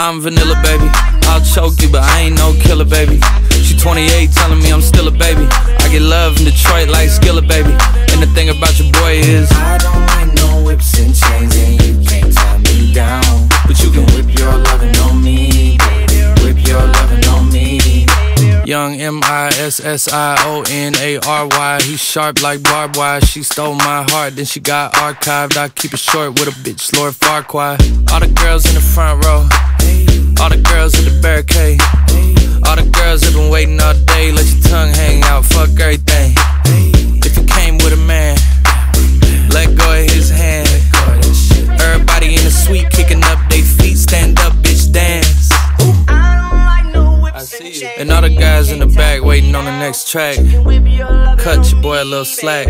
I'm vanilla, baby. I'll choke you, but I ain't no killer, baby. She 28, telling me I'm still a baby. I get love in Detroit like Skilla, baby. And the thing about your boy is, I don't like no whips and chains, and you can't tie me down. but you can Whip your lovin' on me, whip your lovin' on me. Young M I S S I O N A R Y. He sharp like barbed wire. She stole my heart, then she got archived. I keep it short with a bitch, Lord Farquaad. All the girls in the front row, all the girls at the barricade. All the girls have been waiting all day. Let your tongue hang out, fuck everything. If you came with a man, let go of his hand. Everybody in the suite kicking up their feet. Stand up, bitch, dance. And all the guys in the back waiting on the next track. Cut your boy a little slack.